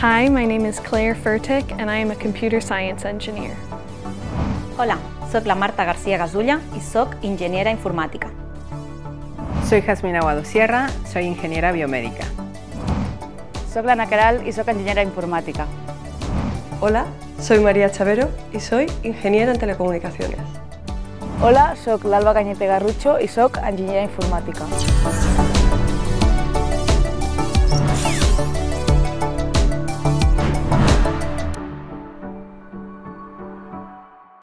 Hi, my name is Claire Furtick and I am a computer science engineer. Hola, soc la Marta García Gasulla y soc ingeniera informàtica. Soy Jasmine Aguado Sierra, soy ingeniera biomédica. Soc l'Anna Caral y soc enginyera informàtica. Hola, soy María Chavero y soy ingeniera en telecomunicaciones. Hola, soc l'Alba Cañete Garrucho i soc enginyera informàtica.